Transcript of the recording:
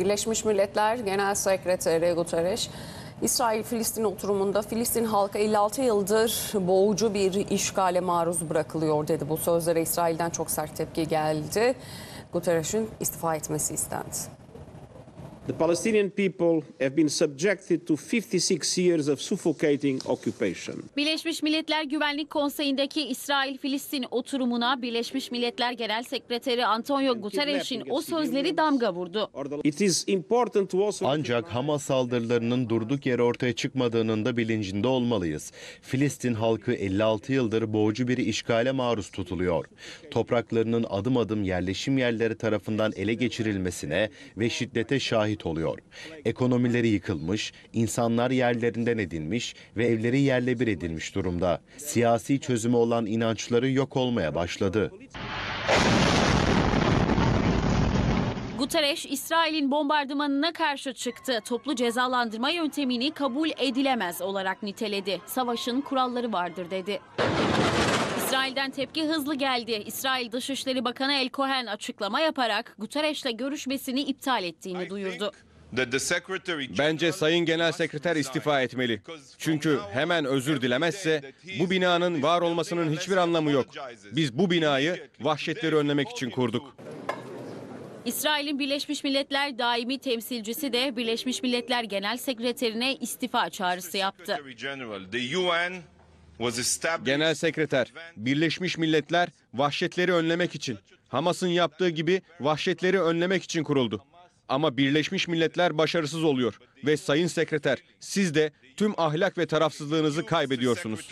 Birleşmiş Milletler Genel Sekreteri Guterres, İsrail-Filistin oturumunda Filistin halkı 56 yıldır boğucu bir işgale maruz bırakılıyor dedi. Bu sözlere İsrail'den çok sert tepki geldi. Guterres'in istifa etmesi istendi. The Palestinian people have been subjected to 56 years of suffocating occupation. Birleşmiş Milletler Güvenlik Konseyi'ndeki İsrail-Filistin oturumuna Birleşmiş Milletler Genel Sekreteri Antonio Guterres'in o sözleri damga vurdu. It is important to also Ancak Hamas saldırılarının durduk yere ortaya çıkmadığının da bilincinde olmalıyız. Filistin halkı 56 yıldır boğucu bir işgale maruz tutuluyor. Topraklarının adım adım yerleşim yerleri tarafından ele geçirilmesine ve şiddete şahit oluyor. Ekonomileri yıkılmış, insanlar yerlerinden edilmiş ve evleri yerle bir edilmiş durumda. Siyasi çözümü olan inançları yok olmaya başladı. Guterres, İsrail'in bombardımanına karşı çıktı. Toplu cezalandırma yöntemini kabul edilemez olarak niteledi. Savaşın kuralları vardır dedi. İsrail'den tepki hızlı geldi. İsrail Dışişleri Bakanı El Cohen açıklama yaparak Guterres'le görüşmesini iptal ettiğini duyurdu. Bence Sayın Genel Sekreter istifa etmeli. Çünkü hemen özür dilemezse bu binanın var olmasının hiçbir anlamı yok. Biz bu binayı vahşetleri önlemek için kurduk. İsrail'in Birleşmiş Milletler daimi temsilcisi de Birleşmiş Milletler Genel Sekreterine istifa çağrısı yaptı. Genel Sekreter, Birleşmiş Milletler vahşetleri önlemek için, Hamas'ın yaptığı gibi vahşetleri önlemek için kuruldu. Ama Birleşmiş Milletler başarısız oluyor ve Sayın Sekreter siz de tüm ahlak ve tarafsızlığınızı kaybediyorsunuz.